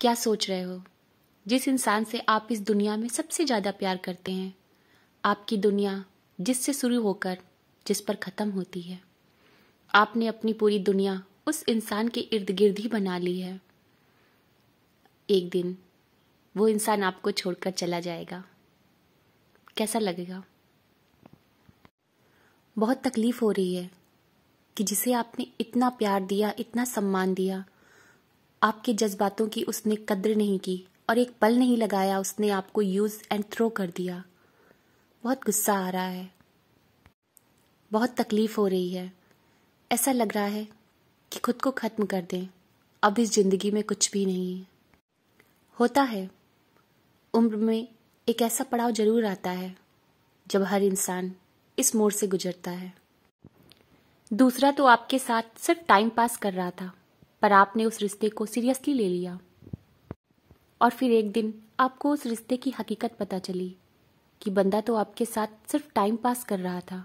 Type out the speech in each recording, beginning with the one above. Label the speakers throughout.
Speaker 1: क्या सोच रहे हो? जिस इंसान से आप इस दुनिया में सबसे ज़्यादा प्यार करते हैं, आपकी दुनिया जिससे शुरू होकर जिस पर ख़त्म होती है। आपने अपनी पूरी दुनिया उस इंसान के इर्द गिर्द ही बना ली है। एक दिन वो इंसान आपको छोड़कर चला जाएगा। कैसा लगेगा? बहुत तकलीफ़ हो रही है कि जिसे आपने इतना प्यार दिया, इतना सम्मान दिया आपके जज्बातों की उसने कद्र नहीं की और एक पल नहीं लगाया उसने आपको यूज़ एंड थ्रो कर दिया। बहुत गुस्सा आ रहा है। बहुत तकलीफ़ हो रही है। ऐसा लग रहा है कि खुद को खत्म कर दें। अब इस ज़िंदगी में कुछ भी नहीं है। होता है। उम्र में एक ऐसा पड़ाव ज़रूर आता है जब हर इंसान इस मोड़ से गुजरता है। दूसरा तो आपके साथ सिर्फ़ टाइम पास कर रहा था। पर आपने उस रिश्ते को सीरियसली ले लिया। और फिर एक दिन आपको उस रिश्ते की हकीकत पता चली कि बंदा तो आपके साथ सिर्फ़ टाइम पास कर रहा था।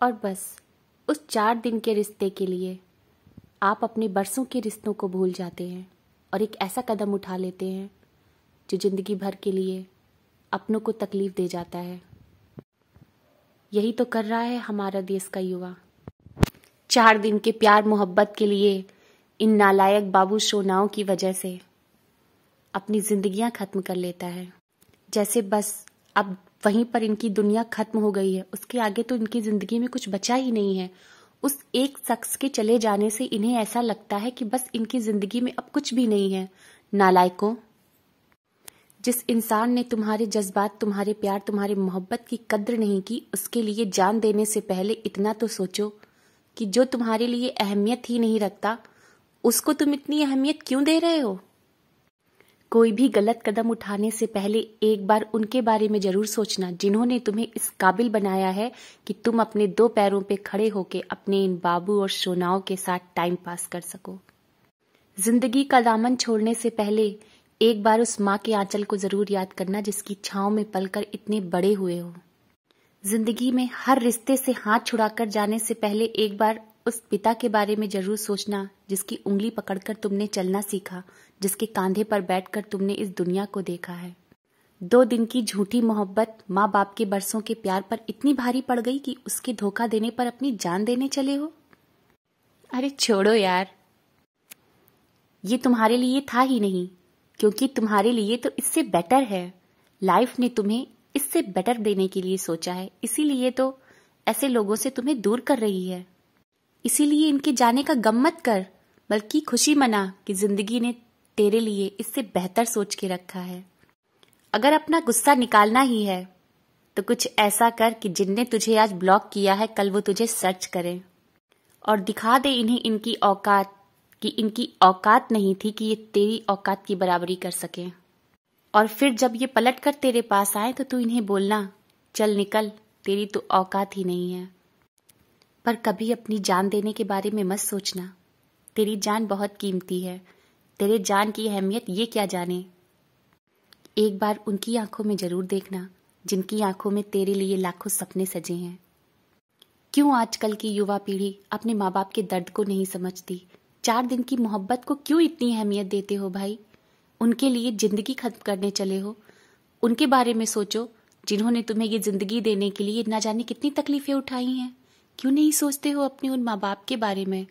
Speaker 1: और बस, उस चार दिन के रिश्ते के लिए आप अपने बरसों के रिश्तों को भूल जाते हैं और एक ऐसा कदम उठा लेते हैं जो ज़िंदगी भर के लिए अपनों को तकलीफ़ दे जाता है। यही तो कर रहा है हमारा देश का युवा। चार दिन के प्यार मोहब्बत के लिए इन नालायक बाबू सोनाओं की वजह से अपनी जिंदगियाँ खत्म कर लेता है। जैसे बस अब वहीं पर इनकी दुनिया खत्म हो गई है, उसके आगे तो इनकी ज़िंदगी में कुछ बचा ही नहीं है। उस एक शख्स के चले जाने से इन्हें ऐसा लगता है कि बस इनकी ज़िंदगी में अब कुछ भी नहीं है। नालायकों, जिस इंसान ने तुम्हारे जज्बात, तुम्हारे प्यार, तुम्हारे मोहब्बत की कद्र नहीं की, उसके लिए जान देने से पहले इतना तो सोचो। कि जो तुम्हारे लिए अहमियत ही नहीं रखता, उसको तुम इतनी अहमियत क्यों दे रहे हो? कोई भी गलत कदम उठाने से पहले एक बार उनके बारे में ज़रूर सोचना, जिन्होंने तुम्हें इस काबिल बनाया है कि तुम अपने दो पैरों पे खड़े होके अपने इन बाबू और सोनाओं के साथ टाइम पास कर सको। ज़िंदगी का दामन छोड़ने से पहले एक बार उस माँ के आंचल को ज़रूर याद करना, जिसकी छाव में पलकर इतने बड़े हुए हो। ज़िंदगी में हर रिश्ते से हाथ छुड़ाकर जाने से पहले एक बार उस पिता के बारे में ज़रूर सोचना, जिसकी उंगली पकड़कर तुमने चलना सीखा, जिसके कांधे पर बैठकर तुमने इस दुनिया को देखा है। दो दिन की झूठी मोहब्बत माँ बाप के बरसों के प्यार पर इतनी भारी पड़ गई कि उसके धोखा देने पर अपनी जान देने चले हो। अरे छोड़ो यार। ये तुम्हारे लिए था ही नहीं, क्योंकि तुम्हारे लिए तो इससे बेटर है। लाइफ ने तुम्हें इससे बेटर देने के लिए सोचा है। इसीलिए तो ऐसे लोगों से तुम्हें दूर कर रही है। इसीलिए इनके जाने का गम मत कर, बल्कि खुशी मना कि ज़िंदगी ने तेरे लिए इससे बेहतर सोच के रखा है। अगर अपना गुस्सा निकालना ही है तो कुछ ऐसा कर कि जिनने तुझे आज ब्लॉक किया है, कल वो तुझे सर्च करें। और दिखा दे इन्हें इनकी औकात कि इनकी औकात नहीं थी कि ये तेरी औकात की बराबरी कर सके। और फिर जब ये पलट कर तेरे पास आए तो तू इन्हें बोलना, चल निकल, तेरी तो औकात ही नहीं है। पर कभी अपनी जान देने के बारे में मत सोचना। तेरी जान बहुत कीमती है। तेरे जान की अहमियत ये क्या जाने? एक बार उनकी आँखों में ज़रूर देखना, जिनकी आँखों में तेरे लिए लाखों सपने सजे हैं। क्यों आजकल की युवा पीढ़ी अपने माँ बाप के दर्द को नहीं समझती? चार दिन की मोहब्बत को क्यों इतनी अहमियत देते हो भाई? उनके लिए ज़िंदगी खत्म करने चले हो। उनके बारे में सोचो, जिन्होंने तुम्हें ये ज़िंदगी देने के लिए ना जाने कितनी तकलीफें उठाई हैं। क्यों नहीं सोचते हो अपने उन माँ बाप के बारे में?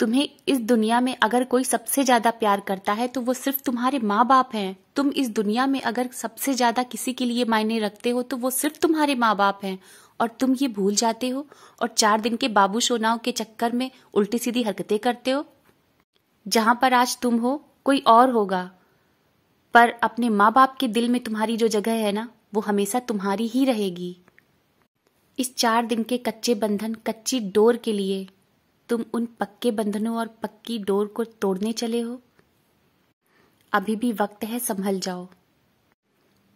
Speaker 1: तुम्हें इस दुनिया में अगर कोई सबसे ज़्यादा प्यार करता है तो वो सिर्फ़ तुम्हारे माँ बाप हैं। तुम इस दुनिया में अगर सबसे ज़्यादा किसी के लिए मायने रखते हो तो वो सिर्फ़ तुम्हारे माँ बाप हैं। और तुम ये भूल जाते हो और चार दिन के बाबू सोनाओं के चक्कर में उल्टी सीधी हरकतें करते हो। जहाँ पर आज तुम हो कोई और होगा। पर अपने माँ बाप के दिल में तुम्हारी जो जगह है ना, वो हमेशा तुम्हारी ही रहेगी। इस चार दिन के कच्चे बंधन, कच्ची डोर के लिए तुम उन पक्के बंधनों और पक्की डोर को तोड़ने चले हो। अभी भी वक्त है, संभल जाओ।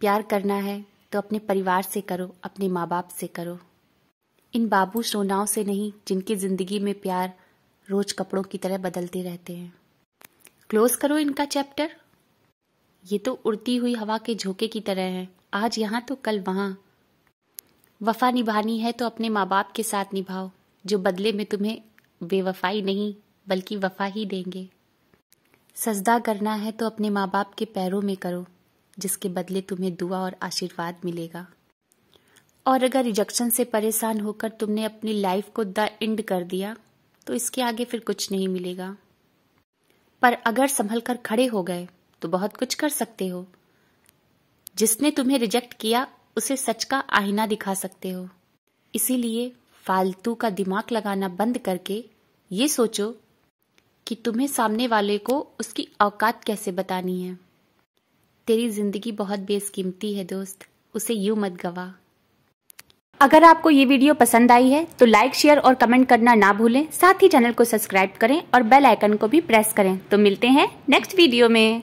Speaker 1: प्यार करना है तो अपने परिवार से करो, अपने माँ बाप से करो। इन बाबू सोनाओं से नहीं, जिनकी ज़िंदगी में प्यार रोज कपड़ों की तरह बदलते रहते हैं। क्लोज करो इनका चैप्टर ये तो उड़ती हुई हवा के झोंके की तरह है। आज यहाँ तो कल वहाँ। वफा निभानी है तो अपने माँ बाप के साथ निभाओ, जो बदले में तुम्हें बेवफाई नहीं, बल्कि वफा ही देंगे। सजदा करना है तो अपने माँ बाप के पैरों में करो, जिसके बदले तुम्हें दुआ और आशीर्वाद मिलेगा। और अगर रिजेक्शन से परेशान होकर तुमने अपनी लाइफ को द एंड कर दिया तो इसके आगे फिर कुछ नहीं मिलेगा। पर अगर संभल कर खड़े हो गए तो बहुत कुछ कर सकते हो। जिसने तुम्हें रिजेक्ट किया, उसे सच का आईना दिखा सकते हो। इसीलिए फालतू का दिमाग लगाना बंद करके ये सोचो कि तुम्हें सामने वाले को उसकी औकात कैसे बतानी है। तेरी ज़िंदगी बहुत बेसकीमती है दोस्त, उसे यूँ मत गवा। अगर आपको ये वीडियो पसंद आई है तो लाइक शेयर और कमेंट करना ना भूलें। साथ ही चैनल को सब्सक्राइब करें और बेल आइकन को भी प्रेस करें। तो मिलते हैं नेक्स्ट वीडियो में।